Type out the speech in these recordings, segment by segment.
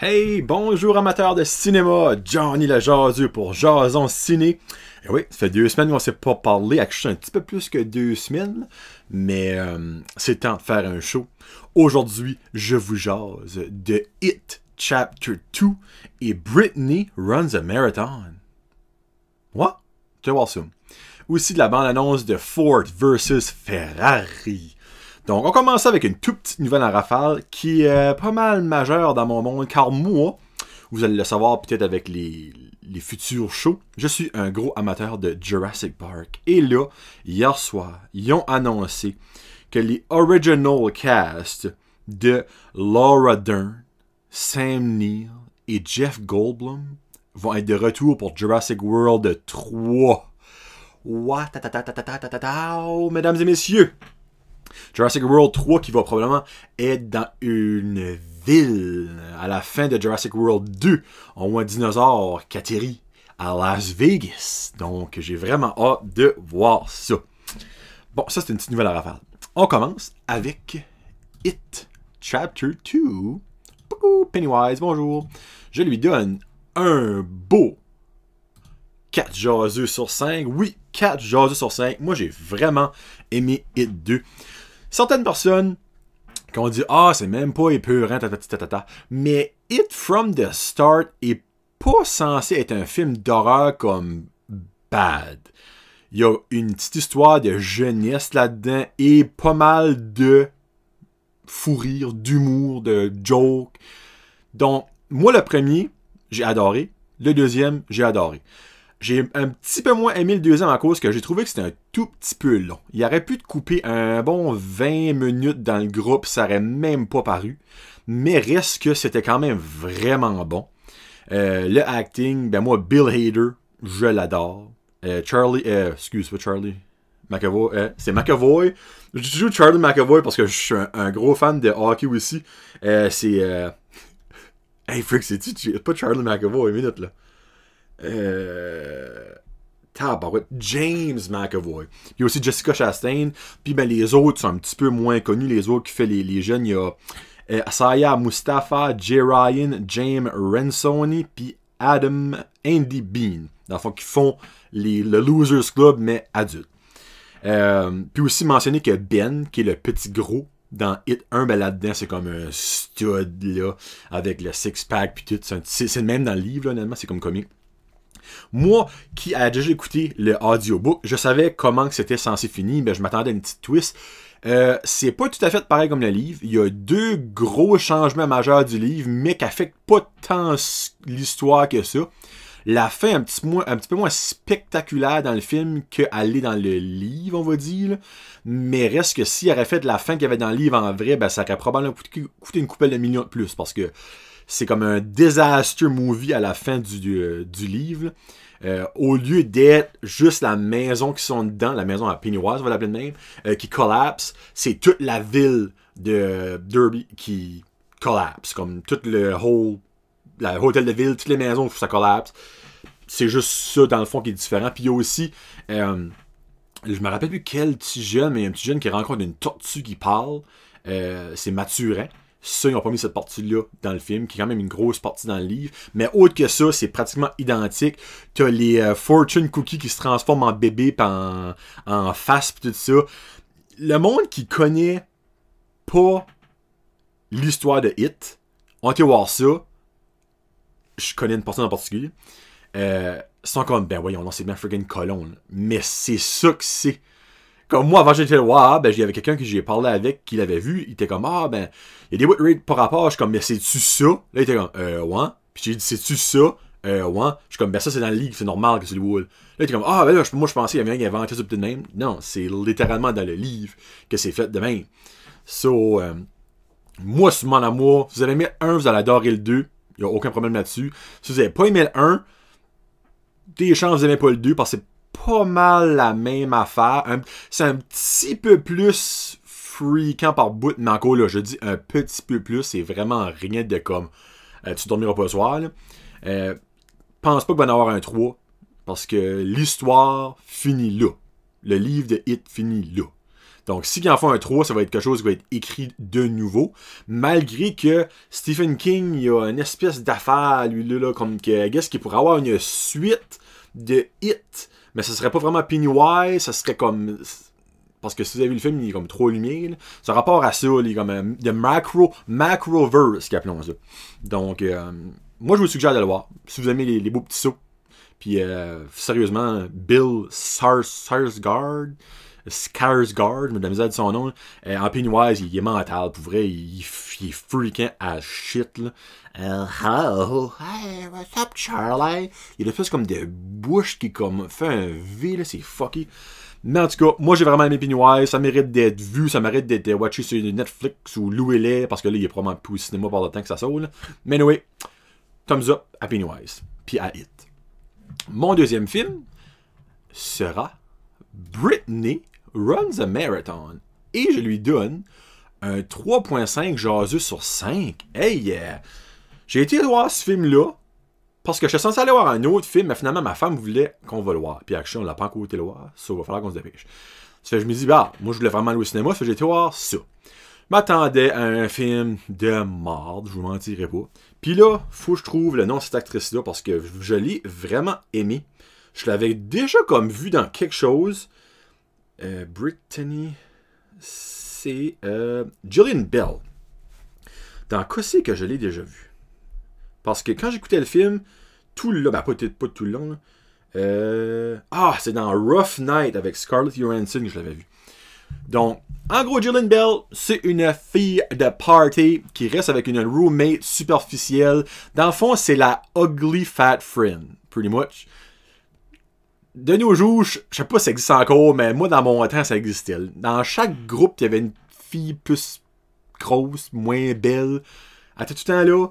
Hey, bonjour amateurs de cinéma, Johnny le jaseux pour Jason Ciné. Et oui, ça fait deux semaines qu'on s'est pas parlé, actually un petit peu plus que deux semaines, mais euh, c'est temps de faire un show. Aujourd'hui, je vous jase de It Chapter 2 et Britney Runs a Marathon. What? Tu vas voir ça. Aussi de la bande-annonce de Ford vs Ferrari. Donc, on commence avec une toute petite nouvelle en rafale qui est pas mal majeure dans mon monde, car moi, vous allez le savoir peut-être avec les, futurs shows, je suis un gros amateur de Jurassic Park. Et là, hier soir, ils ont annoncé que les original cast de Laura Dern, Sam Neill et Jeff Goldblum vont être de retour pour Jurassic World 3. What? Mesdames et messieurs, Jurassic World 3 qui va probablement être dans une ville à la fin de Jurassic World 2. On voit un dinosaure qui atterrit à Las Vegas. Donc j'ai vraiment hâte de voir ça. Bon, ça c'est une petite nouvelle à rafale. On commence avec It Chapter 2. Pennywise, bonjour. Je lui donne un beau 4 jaseux sur 5. Oui, 4 jaseux sur 5. Moi, j'ai vraiment aimé It 2. Certaines personnes qui ont dit Ah, c'est même pas épeurant, ta, Mais It From the Start est pas censé être un film d'horreur comme bad. Il y a une petite histoire de jeunesse là-dedans et pas mal de fou rire, d'humour, de joke. Donc, moi, le premier, j'ai adoré. Le deuxième, j'ai adoré. J'ai un petit peu moins aimé le deuxième à cause que j'ai trouvé que c'était un tout petit peu long. Il aurait pu te couper un bon 20 minutes dans le groupe, ça aurait même pas paru. Mais reste que c'était quand même vraiment bon. Euh, le acting, ben moi, Bill Hader, je l'adore. Euh, Charlie, euh, excuse moi Charlie. McAvoy, euh, c'est McAvoy. Je joue Charlie McAvoy parce que je suis un, gros fan de hockey aussi. C'est. Euh... Hey, frick, c'est-tu pas Charlie McAvoy, une minute là. Euh... James McAvoy. Il y a aussi Jessica Chastain. Puis ben, les autres sont un petit peu moins connus. Les autres qui font les, jeunes, il y a euh, Asaya Mustafa, Jay Ryan, James Rensoni, puis Adam Andy Bean. Dans le fond, qui font le Losers Club, mais adultes. Euh, puis aussi mentionner que Ben, qui est le petit gros dans Hit 1, ben là-dedans, c'est comme un stud, là, avec le six-pack, puis tout. C'est le même dans le livre, honnêtement, c'est comme comique. Moi, qui a déjà écouté le audiobook, je savais comment c'était censé finir, mais je m'attendais à une petite twist. Euh, c'est pas tout à fait pareil comme le livre. Il y a deux gros changements majeurs du livre, mais qui affectent pas tant l'histoire que ça. La fin un un petit peu moins spectaculaire dans le film qu'elle est dans le livre, on va dire. Mais reste que s'il aurait fait la fin qu'il y avait dans le livre en vrai, ben, ça aurait probablement coûté, une coupelle de millions de plus. Parce que c'est comme un disaster movie à la fin du, euh, du livre. Euh, au lieu d'être juste la maison qui sont dedans, la maison à Pennywise, on va l'appeler de même, euh, qui collapse, c'est toute la ville de Derby qui collapse, comme tout le whole, la hôtel de ville, toutes les maisons, ça collapse. C'est juste ça, dans le fond, qui est différent. Puis il y a aussi, je me rappelle plus quel petit jeune, mais il y a un petit jeune qui rencontre une tortue qui parle. c'est Mathurin. Ça, ils n'ont pas mis cette partie-là dans le film, qui est quand même une grosse partie dans le livre. Mais autre que ça, c'est pratiquement identique. T'as les euh, Fortune Cookies qui se transforment en bébé, en, en face, tout ça. Le monde qui connaît pas l'histoire de Hit, on va voir ça. Je connais une personne en particulier. Euh, sont comme, ben voyons, c'est bien friggin' colon. Mais c'est ça que c'est. Comme moi, avant j'étais le voir, ben, j'avais quelqu'un que j'ai parlé avec, qui l'avait vu, il était comme, ah, ben, il y a des whip par rapport, je suis comme, mais c'est-tu ça? Là, il était comme, euh, ouais. Puis j'ai dit, c'est-tu ça? Euh, ouais. Je suis comme, ben, ça, c'est dans le livre, c'est normal que c'est le wool. Là, il était comme, ah, ben là, moi, je pensais qu'il y avait un qui inventé ça de même. Non, c'est littéralement dans le livre que c'est fait de même. So, euh, moi, sur mon amour, si vous avez aimé un, vous allez adorer le 2. Il n'y a aucun problème là-dessus. Si vous n'avez pas aimé le 1, des chances vous n'aimez pas le 2 parce que c'est pas mal la même affaire. C'est un petit peu plus freakant par bout, mais encore là, je dis un petit peu plus, c'est vraiment rien de comme euh, tu dormiras pas ce soir. Euh, pense pas qu'il va en avoir un 3, parce que l'histoire finit là. Le livre de Hit finit là. Donc, s'il en font un 3, ça va être quelque chose qui va être écrit de nouveau. Malgré que Stephen King, il a une espèce d'affaire, lui, là, comme que, guess, qu'il pourrait avoir une suite de hits, mais ce serait pas vraiment Pennywise, ça serait comme. Parce que si vous avez vu le film, il est comme trop lumière. Ça rapport à ça, il est comme euh, de macro, macroverse, qu'appelons ça. Donc, euh, moi, je vous suggère de le voir. Si vous aimez les, beaux petits sauts. Puis, euh, sérieusement, Bill Sarsgaard, Skarsgård, mais de la misère de son nom, en Pennywise, il, est mental. Pour vrai, il, est freaking à shit. Là. hello, hey, what's up, Charlie? Il a fait comme des bouches qui comme fait un V, c'est fucky. Mais en tout cas, moi j'ai vraiment aimé Pennywise, ça mérite d'être vu, ça mérite d'être watché sur Netflix ou louez-les, parce que là il est probablement plus au cinéma par le temps que ça sort. Mais anyway, thumbs up à Pennywise, puis à It. Mon deuxième film sera Britney Runs a Marathon. Et je lui donne un 3.5 jaseux sur 5. Hey, yeah! J'ai été voir ce film-là parce que je suis censé aller voir un autre film, mais finalement, ma femme voulait qu'on va le voir. Puis, actuellement, on l'a pas encore été le voir. Ça, va falloir qu'on se dépêche. Ça fait je me dis, bah, moi, je voulais vraiment aller au cinéma. Ça j'ai été voir ça. M'attendais à un film de merde, je vous mentirai pas. Puis là, faut que je trouve le nom de cette actrice-là parce que je l'ai vraiment aimé. Je l'avais déjà comme vu dans quelque chose. Euh, Brittany, c'est euh, Gillian Bell. Dans quoi c'est que je l'ai déjà vu? Parce que quand j'écoutais le film, tout le long, ben pas, pas tout le long, euh, ah, c'est dans Rough Night avec Scarlett Johansson que je l'avais vu. Donc, en gros, Gillian Bell, c'est une fille de party qui reste avec une roommate superficielle. Dans le fond, c'est la ugly fat friend, pretty much de nos jours, je sais pas si ça existe encore, mais moi, dans mon temps, ça existait. Dans chaque groupe, il y avait une fille plus grosse, moins belle. À tout le temps là,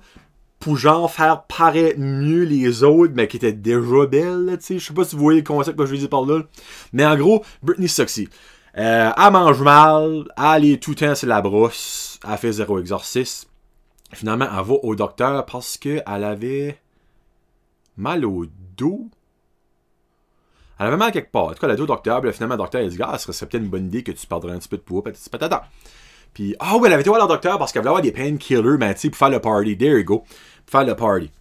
pour genre faire paraître mieux les autres, mais qui étaient déjà belles, tu sais. Je sais pas si vous voyez le concept que je veux dire par là. Mais en gros, Britney Soxy. Euh, elle mange mal, elle est tout le temps sur la brosse, elle fait zéro exorcisme. Finalement, elle va au docteur parce qu'elle avait mal au dos elle avait mal quelque part. En tout cas, elle a au docteur, finalement, le docteur, a dit, ah, ce serait peut-être une bonne idée que tu perdrais un petit peu de poids, patata. Puis, ah oui, elle avait été voir le docteur parce qu'elle voulait avoir des painkillers, mais tu sais, pour faire le party. There you go. Pour faire le party.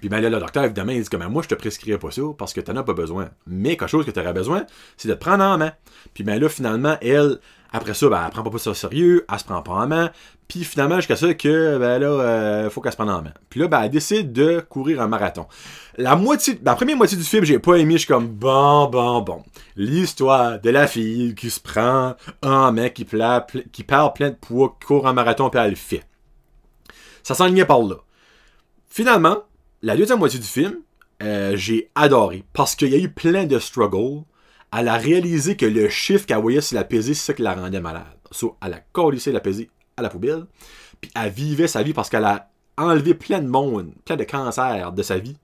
Puis ben là, le docteur, évidemment, il dit que moi, je te prescrirais pas ça parce que tu n'en as pas besoin. Mais quelque chose que tu aurais besoin, c'est de te prendre en main. Puis ben là, finalement, elle, après ça, ben, elle prend pas ça au sérieux, elle se prend pas en main. Puis finalement, jusqu'à ça que, ben là, euh, faut qu'elle se prenne en main. Puis là, ben, elle décide de courir un marathon. La moitié, la première moitié du film, j'ai pas aimé, je suis comme, bon, bon, bon. L'histoire de la fille qui se prend en main, qui, qui perd plein de poids, court un marathon, puis elle le fait. Ça s'enlignait par là. Finalement, la deuxième moitié du film, euh, j'ai adoré. Parce qu'il y a eu plein de struggles. Elle a réalisé que le chiffre qu'elle voyait sur la c'est ça qui la rendait malade. So, elle a collissé la à la poubelle. Puis elle vivait sa vie parce qu'elle a enlevé plein de monde, plein de cancers de sa vie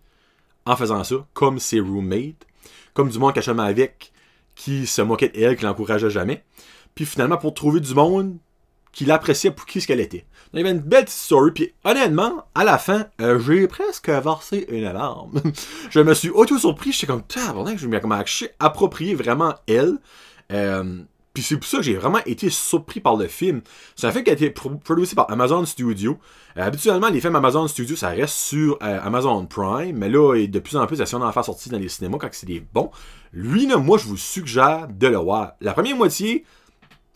en faisant ça, comme ses roommates, comme du monde qu'elle avec, qui se moquait d'elle, qui l'encourageait jamais. Puis finalement, pour trouver du monde qui l'appréciait pour qui ce qu'elle était. il y avait une belle story, puis honnêtement, à la fin, euh, j'ai presque versé une alarme. je me suis auto-surpris, j'étais comme, que je me suis approprié vraiment elle. Euh, puis c'est pour ça que j'ai vraiment été surpris par le film. C'est un film qui a été produit par Amazon Studio. Euh, habituellement, les films Amazon Studio, ça reste sur Amazon Prime, mais là, de plus en plus, on en faire sortir dans les cinémas quand c'est des bons. Lui, là, moi, je vous suggère de le voir. La première moitié,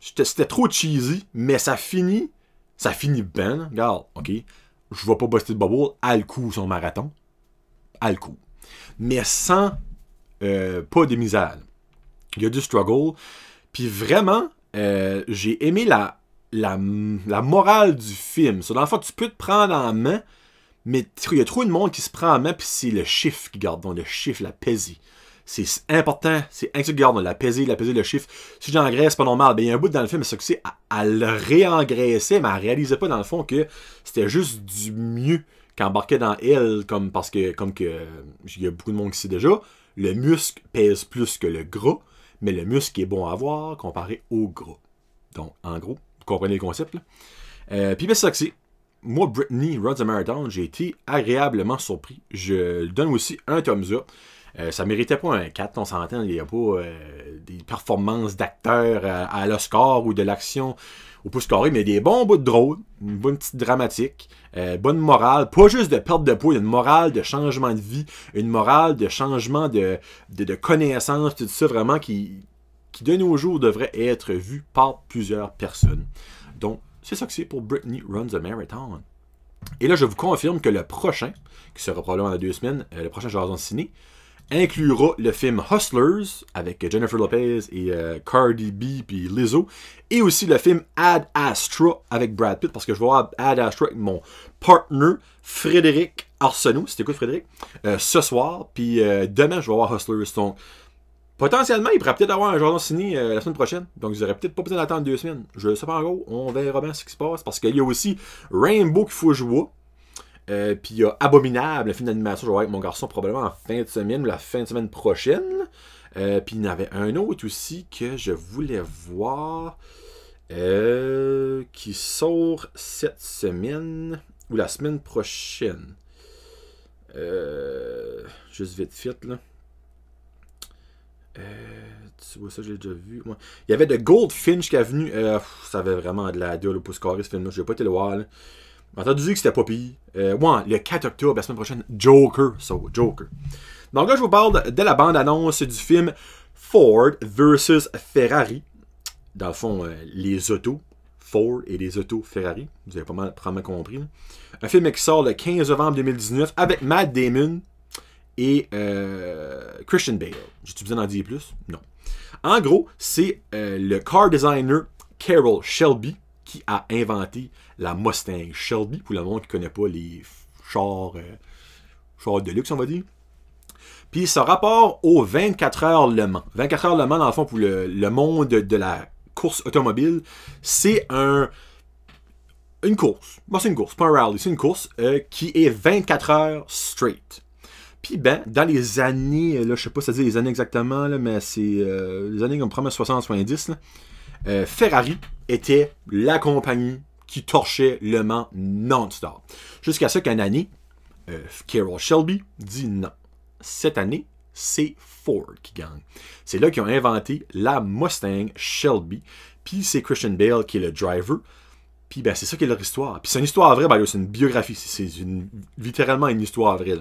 c'était trop cheesy, mais ça finit. Ça finit bien. Regarde, ok. Je vais pas buster de bubble à le coup son marathon. À le coup. Mais sans euh, pas de misère. Il y a du struggle. Puis vraiment, euh, j'ai aimé la, la, morale du film. So, dans le fond, tu peux te prendre en main, mais il y a trop de monde qui se prend en main, puis c'est le chiffre qui garde. Donc le chiffre, la pesée. C'est important, c'est garde la pesée, la pesée, le chiffre. Si j'engraisse, pas normal. Ben, il y a un bout dans le film, que c'est, elle le réengraissait, mais elle réalisait pas dans le fond que c'était juste du mieux qu'embarquer dans elle, comme parce que, comme que, il y a beaucoup de monde qui sait déjà, le muscle pèse plus que le gras, mais le muscle est bon à voir comparé au gras. Donc, en gros, vous comprenez le concept. Euh, puis, ben, c'est. Moi, Britney Runs a Marathon, j'ai été agréablement surpris. Je donne aussi un thumbs up. Euh, ça méritait pas un 4, on s'entend, il n'y a pas euh, des performances d'acteurs à, l'Oscar ou de l'action au pouce carré, mais des bons bouts de drôle, une bonne petite dramatique, euh, bonne morale, pas juste de perte de poids, une morale de changement de vie, une morale de changement de, de, de connaissances, tout ça vraiment qui, qui de nos jours devrait être vu par plusieurs personnes. Donc, c'est ça que c'est pour Britney Runs a Marathon. Et là, je vous confirme que le prochain, qui sera probablement dans deux semaines, euh, le prochain Jason Ciné, inclura le film Hustlers avec Jennifer Lopez et euh, Cardi B puis Lizzo et aussi le film Ad Astra avec Brad Pitt parce que je vais voir Ad Astra avec mon partner Frédéric Arsenault, c'était quoi Frédéric, euh, ce soir puis euh, demain je vais voir Hustlers. Donc potentiellement il pourrait peut-être avoir un journal ciné la semaine prochaine. Donc vous aurez peut-être pas besoin d'attendre deux semaines. Je sais pas encore. On verra bien ce qui se passe parce qu'il y a aussi Rainbow qu'il faut jouer euh, puis il y a Abominable, le film d'animation, je vais voir avec mon garçon probablement en fin de semaine ou la fin de semaine prochaine. Euh, puis il y en avait un autre aussi que je voulais voir euh, qui sort cette semaine ou la semaine prochaine. juste vite vite là. tu vois ça, je l'ai déjà vu. Il y avait de Goldfinch qui est venu. ça avait vraiment de la gueule au pouce ce film-là. Je vais pas été le voir. Là. Entendu dire que c'était pas pire. Euh, le 4 octobre, la semaine prochaine, Joker. So, Joker. Donc là, je vous parle de, la bande-annonce du film Ford versus Ferrari. Dans le fond, euh, les autos. Ford et les autos Ferrari. Vous avez pas mal, probablement compris. Un film qui sort le 15 novembre 2019 avec Matt Damon et euh, Christian Bale. J'ai-tu besoin d'en dire plus? Non. En gros, c'est le car designer Carol Shelby qui a inventé la Mustang Shelby, pour le monde qui ne connaît pas les chars, euh, chars de luxe, on va dire. Puis ce rapport aux 24 heures Le Mans. 24 heures Le Mans, dans le fond, pour le, monde de la course automobile, c'est un une course. C'est une course, pas un rally, c'est une course euh, qui est 24 heures straight. Puis ben, dans les années, là, je sais pas si dire les années exactement, là, mais c'est euh, les années comme 60-70, Ferrari était la compagnie qui torchait Le Mans non-stop. Jusqu'à ce qu'une année, euh, Carol Shelby dit non. Cette année, c'est Ford qui gagne. C'est là qu'ils ont inventé la Mustang Shelby. Puis c'est Christian Bale qui est le driver. Puis ben, c'est ça qui est leur histoire. Puis c'est une histoire vraie, ben, c'est une biographie. C'est littéralement une histoire vraie.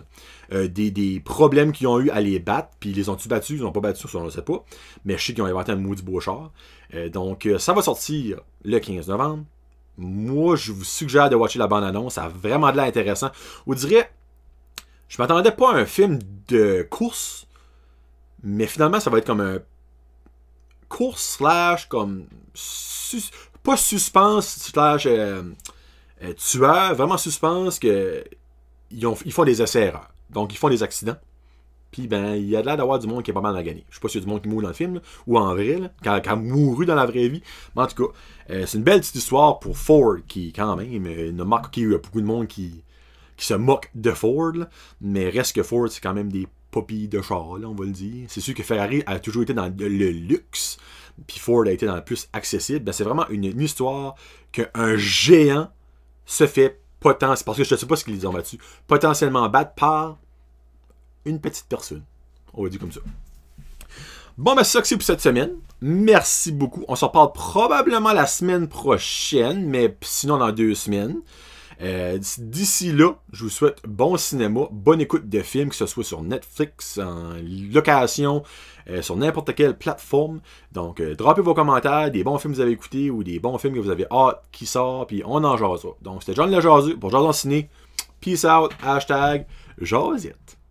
Euh, des, problèmes qu'ils ont eu à les battre. Puis ils les ont-tu battus Ils n'ont pas battu, ça on ne sait pas. Mais je sais qu'ils ont inventé un maudit beau char. Euh, donc ça va sortir le 15 novembre moi, je vous suggère de watcher la bande-annonce. Ça a vraiment de l'air intéressant. Vous direz, je m'attendais pas à un film de course, mais finalement, ça va être comme un course slash comme pas suspense slash euh, euh, tueur, vraiment suspense que ils font des essais erreurs. Donc, ils font des accidents. Puis, ben, il y a l'air d'avoir du monde qui est pas mal à gagner. Je sais pas s'il y a du monde qui mourut dans le film, ou en vrai, qui, a, mouru dans la vraie vie. Mais en tout cas, euh, c'est une belle petite histoire pour Ford, qui, quand même, euh, qu'il y a beaucoup de monde qui, qui se moque de Ford. mais reste que Ford, c'est quand même des poppies de char, on va le dire. C'est sûr que Ferrari a toujours été dans le luxe, puis Ford a été dans le plus accessible. Ben, c'est vraiment une, histoire qu'un géant se fait potentiellement, parce que je ne sais pas ce qu'ils potentiellement battre par une petite personne. On va dire comme ça. Bon, ben, c'est ça que c'est pour cette semaine. Merci beaucoup. On s'en parle probablement la semaine prochaine, mais sinon dans deux semaines. Euh, d'ici là, je vous souhaite bon cinéma, bonne écoute de films, que ce soit sur Netflix, en location, euh, sur n'importe quelle plateforme. Donc, euh, vos commentaires, des bons films que vous avez écoutés ou des bons films que vous avez hâte qui sortent, puis on en jase. Donc, c'était John Le pour Jason Ciné. Peace out, hashtag you.